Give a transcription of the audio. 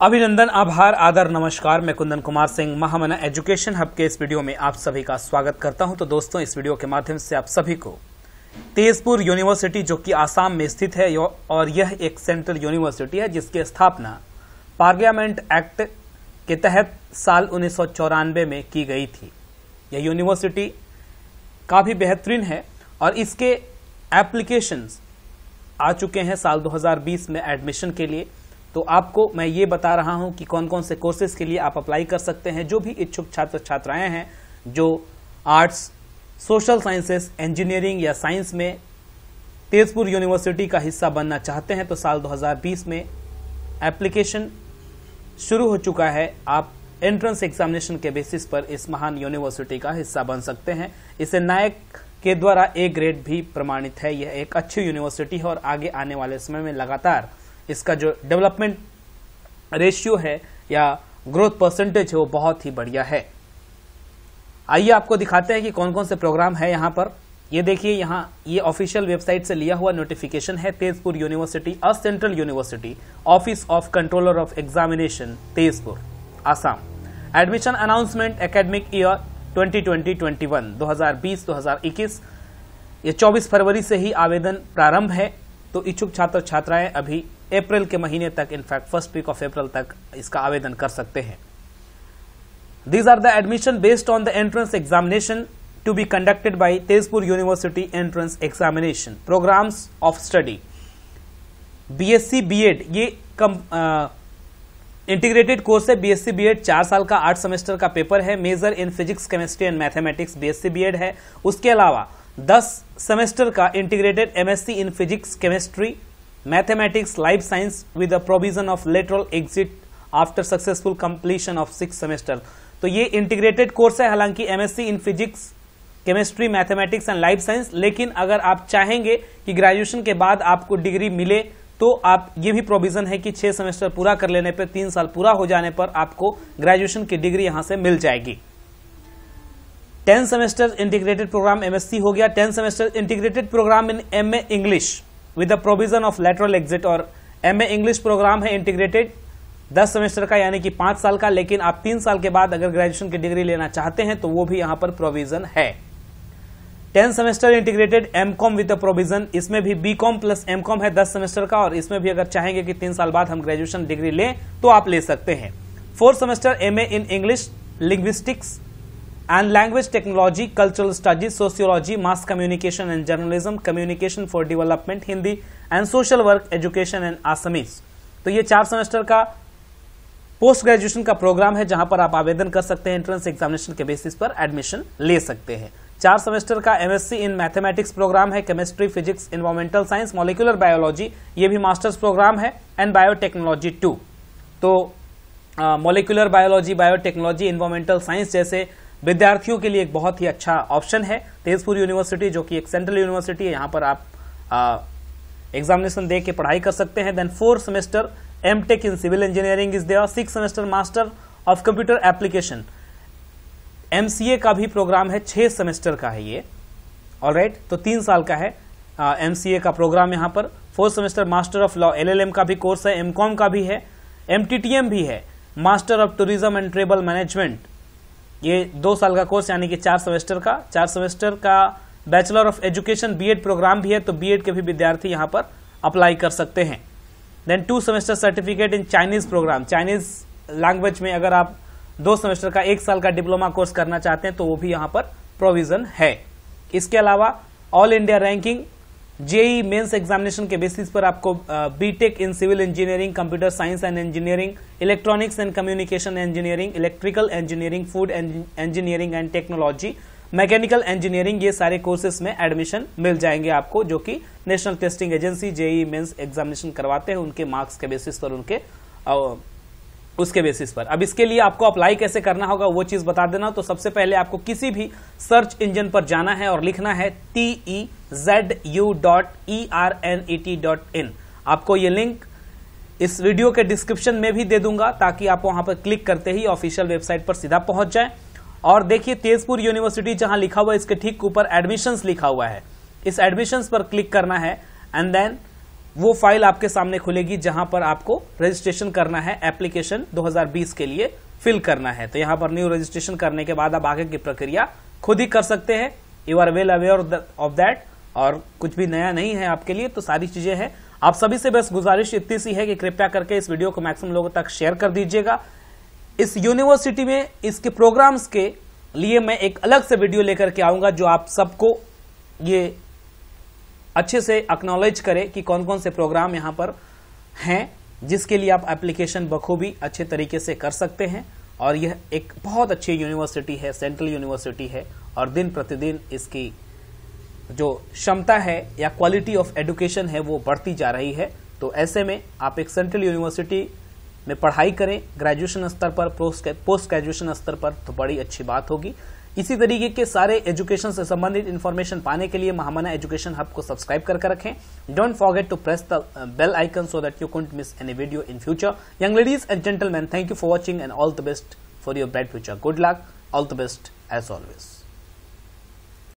अभिनंदन, आभार, आदर, नमस्कार। मैं कुंदन कुमार सिंह, महामना एजुकेशन हब के इस वीडियो में आप सभी का स्वागत करता हूँ। तो दोस्तों, इस वीडियो के माध्यम से आप सभी को तेजपुर यूनिवर्सिटी, जो कि आसाम में स्थित है और यह एक सेंट्रल यूनिवर्सिटी है, जिसकी स्थापना पार्लियामेंट एक्ट के तहत साल उन्नीस सौ चौरानबे में की गई थी। यह यूनिवर्सिटी काफ़ी बेहतरीन है, और इसके एप्लीकेशंस आ चुके हैं साल 2020 में एडमिशन के लिए। तो आपको मैं ये बता रहा हूँ कि कौन कौन से कोर्सेज के लिए आप अप्लाई कर सकते हैं, जो भी इच्छुक छात्र छात्राएँ हैं, जो आर्ट्स सोशल साइंसेस इंजीनियरिंग या साइंस में तेजपुर यूनिवर्सिटी का हिस्सा बनना चाहते हैं तो साल 2020 में एप्लीकेशन शुरू हो चुका है। आप एंट्रेंस एग्जामिनेशन के बेसिस पर इस महान यूनिवर्सिटी का हिस्सा बन सकते हैं। इसे नायक के द्वारा ए ग्रेड भी प्रमाणित है। यह एक अच्छी यूनिवर्सिटी है और आगे आने वाले समय में लगातार इसका जो डेवलपमेंट रेशियो है या ग्रोथ परसेंटेज है, वो बहुत ही बढ़िया है। आइए आपको दिखाते हैं कि कौन कौन से प्रोग्राम है यहाँ पर। ये देखिए, यहाँ ये ऑफिशियल वेबसाइट से लिया हुआ नोटिफिकेशन है, Tezpur university, a central university, office of controller of examination, Tezpur, Assam. Admission announcement academic year 2020-21 2020-2021 ये 24 फरवरी से ही आवेदन प्रारंभ है तो इच्छुक छात्र छात्राएँ अभी अप्रैल के महीने तक in fact first week of April तक इसका आवेदन कर सकते हैं। These are the admission based on the entrance examination to be conducted by Tezpur university entrance examination programmes of study BSc BEd ये कम इंटीग्रेटेड कोर्स है। बीएससी बीएड चार साल का, आठ सेमेस्टर का पेपर है। Major in physics chemistry and mathematics BSc BEd है। उसके अलावा दस सेमेस्टर का integrated MSc in physics chemistry mathematics life science with the provision of lateral exit after successful completion of six semester तो ये integrated course है, हालाँकि MSc in physics chemistry mathematics and life science लेकिन अगर आप चाहेंगे कि ग्रेजुएशन के बाद आपको डिग्री मिले तो आप ये भी प्रोविज़न है कि छह सेमेस्टर पूरा कर लेने पर तीन साल पूरा हो जाने पर आपको ग्रेजुएशन की डिग्री यहाँ से मिल जाएगी। Ten semester integrated programme MSc हो गया। Ten semester integrated programme in M A English with the provision of lateral exit और एम इंग्लिश प्रोग्राम है इंटीग्रेटेड दस सेमेस्टर का, यानी कि पाँच साल का, लेकिन आप तीन साल के बाद अगर ग्रेजुएशन की डिग्री लेना चाहते हैं तो वो भी यहाँ पर प्रोविज़न है। Ten semester integrated M com with provision इसमें भी B com plus M com है दस सेमेस्टर का, और इसमें भी अगर चाहेंगे कि तीन साल बाद हम ग्रेजुएशन डिग्री लें तो आप ले सकते हैं। Fourth semester M in English linguistics and language technology cultural studies sociology mass communication and journalism communication for development Hindi and social work education and Assamese तो ये चार सेमेस्टर का पोस्ट ग्रेजुएशन का प्रोग्राम है, जहाँ पर आप आवेदन कर सकते हैं एंट्रेंस एग्जामिनेशन के बेसिस पर एडमिशन ले सकते हैं। चार सेमेस्टर का एमएससी इन मैथमेटिक्स प्रोग्राम है chemistry physics environmental science molecular biology ये भी मास्टर्स प्रोग्राम है एंड बायोटेक्नोलॉजी टू तो molecular biology biotechnology environmental science जैसे विद्यार्थियों के लिए एक बहुत ही अच्छा ऑप्शन है तेजपुर यूनिवर्सिटी, जो कि एक सेंट्रल यूनिवर्सिटी है, यहाँ पर आप एग्जामिनेशन दे के पढ़ाई कर सकते हैं। Then fourth semester M tech in civil engineering is there six semester master of computer application MCA का भी प्रोग्राम है, छह सेमेस्टर का है ये। ऑल राइट तो तीन साल का है एमसीए का प्रोग्राम यहाँ पर। Fourth semester master of law LLM का भी कोर्स है एमकॉम का भी है एमटीटीएम भी है master of tourism and travel management ये दो साल का कोर्स, यानी कि चार सेमेस्टर का। चार सेमेस्टर का bachelor of education BEd programme भी है तो बीएड के भी विद्यार्थी यहाँ पर अप्लाई कर सकते हैं। Then two semester certificate in Chinese programme Chinese language में अगर आप दो सेमेस्टर का, एक साल का डिप्लोमा कोर्स करना चाहते हैं तो वो भी यहाँ पर प्रोविज़न है। इसके अलावा all India ranking JEE mains examination के बेसिस पर आपको BTech in civil engineering computer science and engineering electronics and communication engineering electrical engineering food engineering and technology mechanical engineering ये सारे कोर्सेज में एडमिशन मिल जाएँगे आपको, जो कि national testing agency JEE mains examination करवाते हैं, उनके मार्क्स के बेसिस पर, उनके उसके बेसिस पर। अब इसके लिए आपको अप्लाई कैसे करना होगा, वो चीज़ बता देना। तो सबसे पहले आपको किसी भी सर्च इंजन पर जाना है और लिखना है T E Z U dot E R N E T dot in आपको ये लिंक इस वीडियो के डिस्क्रिप्शन में भी दे दूँगा, ताकि आप वहाँ पर क्लिक करते ही ऑफिशियल वेबसाइट पर सीधा पहुँच जाए। और देखिए, तेजपुर यूनिवर्सिटी जहाँ लिखा हुआ है, इसके ठीक ऊपर एडमिशंस लिखा हुआ है। इस एडमिशंस पर क्लिक करना है एंड देन वो फ़ाइल आपके सामने खुलेगी जहाँ पर आपको रजिस्ट्रेशन करना है एप्लीकेशन 2020 के लिए फिल करना है। तो यहाँ पर न्यू रजिस्ट्रेशन करने के बाद आप आगे की प्रक्रिया खुद ही कर सकते हैं। You are well aware of that और कुछ भी नया नहीं है आपके लिए तो सारी चीज़ें हैं। आप सभी से बस गुजारिश इतनी सी है कि कृपया करके इस वीडियो को मैक्सिमम लोगों तक शेयर कर दीजिएगा। इस यूनिवर्सिटी में, इसके प्रोग्राम्स के लिए मैं एक अलग से वीडियो लेकर के आऊँगा जो आप सबको ये अच्छे से अक्नॉलेज करे कि कौन कौन से प्रोग्राम यहाँ पर हैं, जिसके लिए आप एप्लीकेशन बखूबी अच्छे तरीके से कर सकते हैं। और यह एक बहुत अच्छी यूनिवर्सिटी है सेंट्रल यूनिवर्सिटी है, और दिन प्रतिदिन इसकी जो क्षमता है या क्वालिटी ऑफ़ एजुकेशन है, वो बढ़ती जा रही है। तो ऐसे में आप एक सेंट्रल यूनिवर्सिटी में पढ़ाई करें ग्रेजुएशन स्तर पर पोस्ट ग्रेजुएशन स्तर पर तो बड़ी अच्छी बात होगी। इसी तरीके के सारे एजुकेशन से संबंधित इन्फॉर्मेशन पाने के लिए महामना एजुकेशन हब को सब्सक्राइब करके रखें। Don't forget to press the bell icon so that you can't miss any video in future young ladies and gentleman thank you for watching and all the best for your bright future good luck all the best as always